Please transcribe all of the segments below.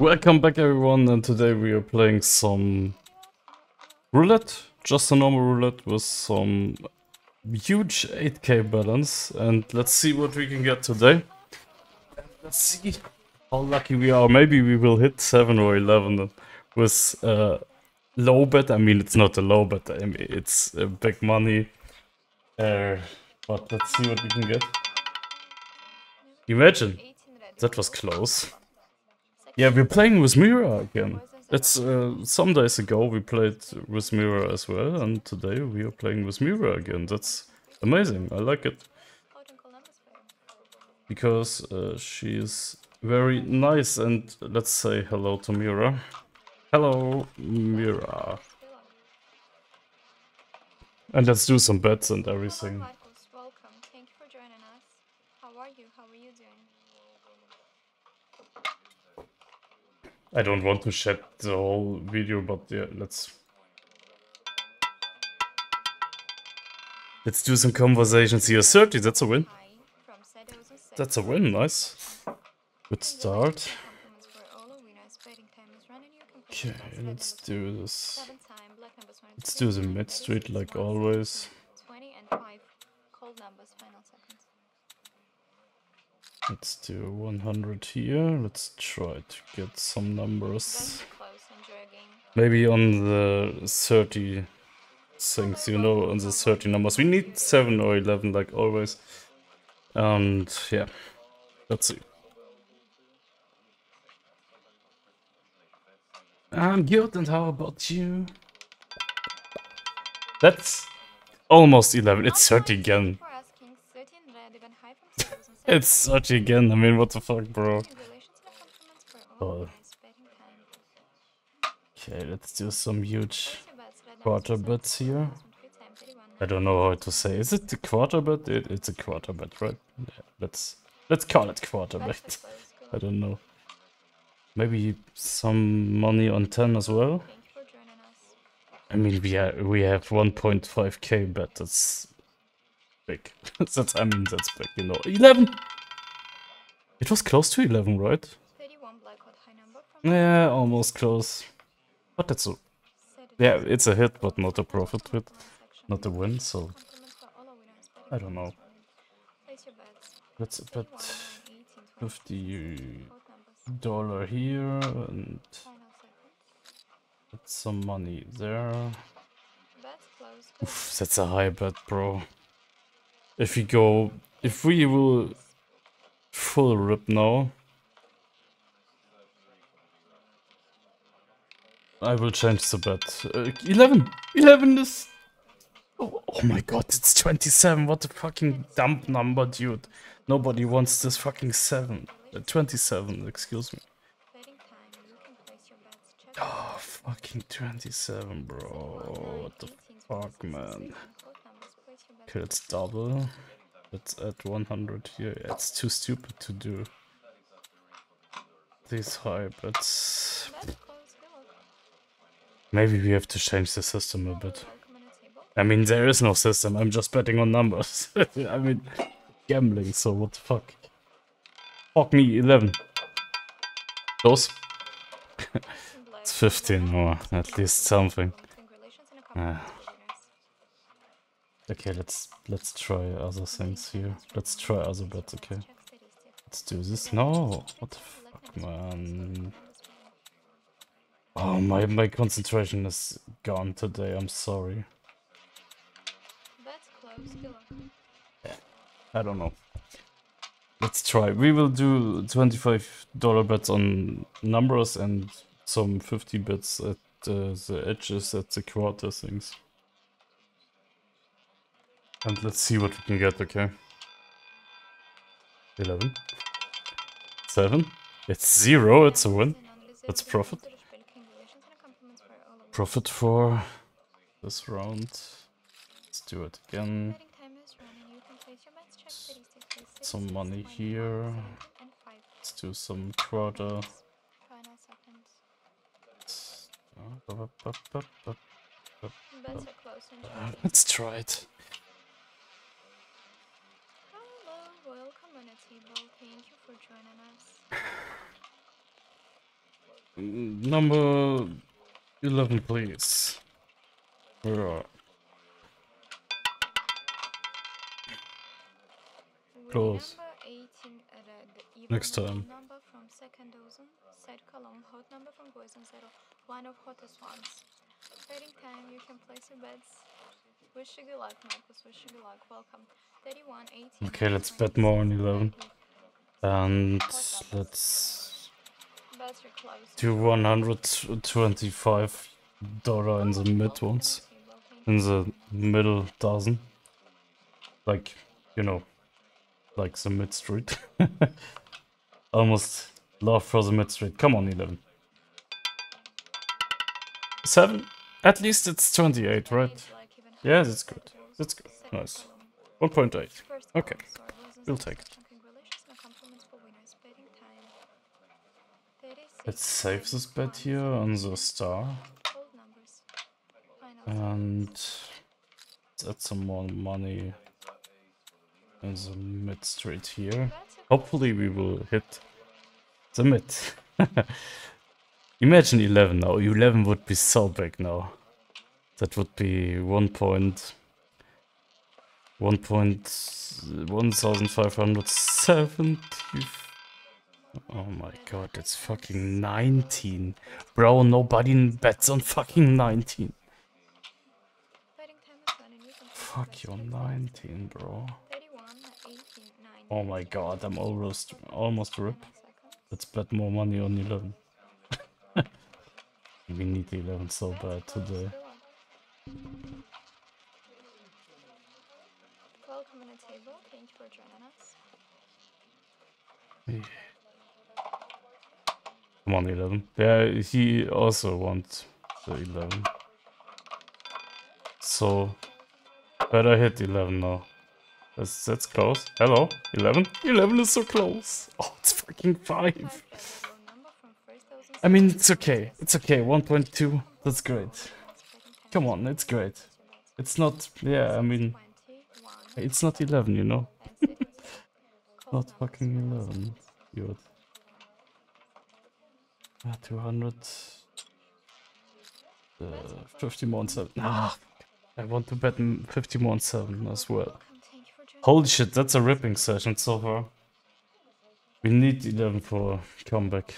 Welcome back everyone and today we are playing some roulette, just a normal roulette with some huge 8k balance and let's see what we can get today. Let's see how lucky we are, maybe we will hit 7 or 11 with uh, low bet, I mean it's not a low bet, I mean it's uh, big money, uh, but let's see what we can get. Imagine, that was close. Yeah, we're playing with Mira again. That's uh, some days ago we played with Mira as well, and today we are playing with Mira again. That's amazing. I like it because uh, she is very nice. And let's say hello to Mira. Hello, Mira. And let's do some bets and everything. Welcome. Thank you for joining us. How are you? How are you doing? I don't want to shed the whole video, but yeah, let's let's do some conversations here. 30, that's a win. That's a win, nice. Good start. Okay, let's do this. Let's do the 10, mid street like always. 20 and 5. Cold numbers, final seconds. Let's do 100 here. Let's try to get some numbers. Don't be close. Enjoy a game. Maybe on the 30 things, you know, on the 30 numbers. We need 7 or 11 like always. And yeah, let's see. I'm good, and how about you? That's almost 11. It's 30 again. It's 30 again. I mean, what the fuck, bro? Congratulations and compliments for all Oh. winners. Betting time. Okay, let's do some huge Place your bets, red numbers quarter to bets here. numbers one to ten, 31, I don't know how to say. Is it the quarter bet? It, it's a quarter bet, right? Yeah, let's let's call it quarter Bets bet. are closed. Good I don't know. Maybe some money on 10 as well. Thank you for joining us. I mean, we are, we have 1.5k bet. That's big. that's I mean, that's big. You know, 11. It was close to 11, right? 31 black hot high number from Yeah, almost close. But that's a yeah, it's a hit, but not a profit Transaction. not a win. So I don't know. Let's bet 9, 18, 20, 50 hot numbers. dollar here and put some money there. Oof, that's a high bet, bro. If we go, if we will full rip now, I will change the bet. Uh, 11! 11 is... Oh, oh my god, it's 27. What a fucking dump number, dude. Nobody wants this fucking 7. Uh, 27, excuse me. Oh, fucking 27, bro. What the fuck, man. Let's double. Let's add 100 here. Yeah, it's too stupid to do these high bets. Maybe we have to change the system a bit. I mean, there is no system. I'm just betting on numbers. I mean, gambling, so what the fuck? Fuck me, 11. Those? It's 15 or at least something. Ah. Okay, let's let's try other things here. Let's try other bets, okay? Let's do this. No! What the fuck, man? Oh, my, my concentration is gone today, I'm sorry. I don't know. Let's try. We will do $25 bets on numbers and some 50 bets at uh, the edges at the quarter things. And let's see what we can get, okay? 11. 7. It's 0, it's a win. That's profit. Profit for this round. Let's do it again. Betting time is running. You can place your bets. Check statistics. Please. Some money here. 7, and 5. Let's do some quarter. Let's try Uh, bu- bu- bu- bu- Bets are close. Enjoy. uh, Let's try it. Hello, welcome on a table. Thank you for joining us. Number 11, please. Yeah. Close. Number 18 uh, red. Even Next time. Number from second dozen. Side column. Hot number from voisins zero. One of hottest ones. Trading time. You can place your bets. Wish you good luck, Marcus. Wish you good luck. Welcome. 31, 18. Okay, let's bet more on 11. And let's Bets your clubs. do 125 dollar in the mid ones. In the middle dozen. Like, you know, like the mid street. Almost love for the mid street. Come on, 11. 7? At least it's 28, right? Yeah, that's good. That's good. Nice. 1.8. Okay, we'll take it. Let's save this bet here on the star. And let's add some more money in the mid straight here. Hopefully we will hit the mid. Imagine 11 now. 11 would be so big now. That would be 1 point... 1 point... 1570... Oh my god, that's fucking 19. Bro, nobody bets on fucking 19. Fuck your 19, bro. Oh my god, I'm almost almost rip. Let's bet more money on 11. we need 11 so bad today. Welcome on the table. Thank you for joining us. Come on, 11. Yeah, he also wants the 11. So, better hit 11 now. That's, that's close. Hello, 11? 11 is so close. Oh, it's fucking 5. I mean, it's okay. It's okay. 1.2. That's great. Come on, it's great. It's not, yeah, I mean, it's not 11, you know? not fucking 11. Dude. Ah, 200. Uh, 50 more on 7. Ah, I want to bet m- 50 more on 7 as well. Holy shit, that's a ripping session so far. We need 11 for comeback.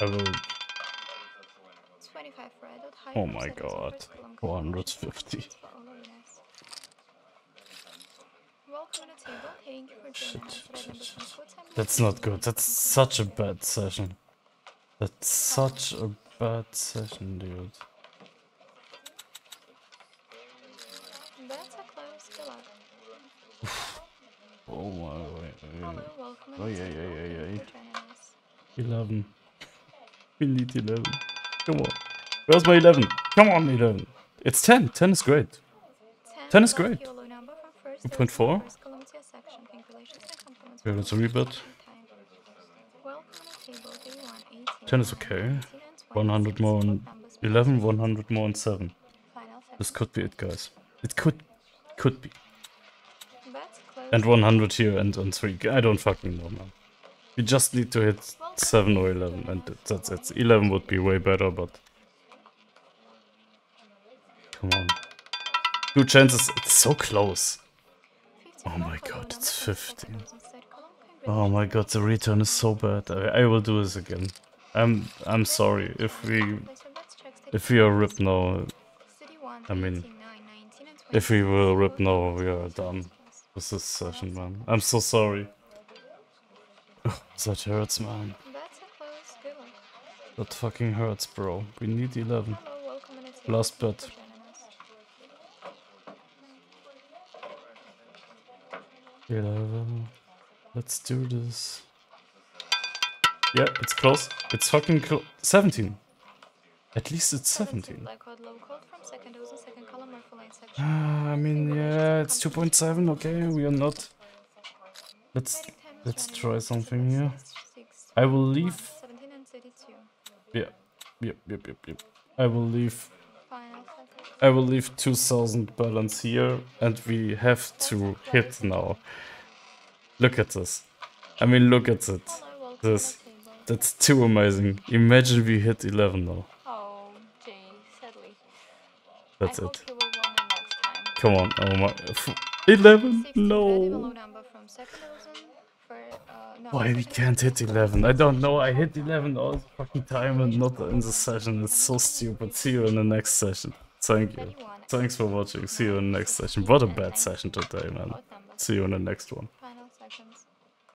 I will. Oh my god. first column 450. for all winners. Welcome to the table. Thank you for Shit, joining us. Red shit, shit. from full time That's not good. That's such a bad session. That's such a bad session, dude. Bets are close. Good. Oh my wait, Hello, wait. welcome oh, to Oh, the yeah, yeah, yeah, yeah. for joining us. 11. We need 11. Come on. Where's my 11? Come on, 11. It's 10. 10 is great. 10 is great. yellow number from first 2.4. dozen, first column to your section. Congratulations and compliments Okay, for let's the rebet. time. Welcome to the table. 31, 18, 10 is okay. 100 more on 11, 100 more on 7. This could be it, guys. It could. Could be. And 100 here and on 3. I don't fucking know, man. We just need to hit 7 or 11, and that's it. 11 would be way better, but. Come on. Two chances. It's so close. Oh my god, it's 15. second dozen, third column. Oh my god, the return is so bad. I, I will do this again. I'm I'm sorry if we if we are ripped now. I mean, 18, 9, 19, and If we will rip now, we are done with this session, man. I'm so sorry. Oh, that hurts, man. That fucking hurts, bro. We need 11. Hello, welcome to the table. Last bet. for joining us. 11. Let's do this. Yeah, it's close. It's fucking close. 17. At least it's 17. Black code, low code from second dozen, second column, or full line section. Ah, I mean, yeah, it's 2.7. Okay, we are not. Let's Trading time is let's try something here. I will leave. 17 and 32. Yeah. Yep, yep, yep, yep. I will leave. I will leave 2000 balance here, and we have to hit now. Look at this. I mean, look at it. This. to the table. That's too amazing. Imagine we hit 11 now. Oh, sadly. That's it. you will win the next time. Come on. Oh my. f- 11? 60, very low No. number from second division for, uh, no, Why we can't hit 11? I don't know. I hit 11 all the fucking time and not in the session. It's so stupid. See you in the next session. Thank you. Thanks for watching. See you in the next session. What a bad session today, man. See you in the next one.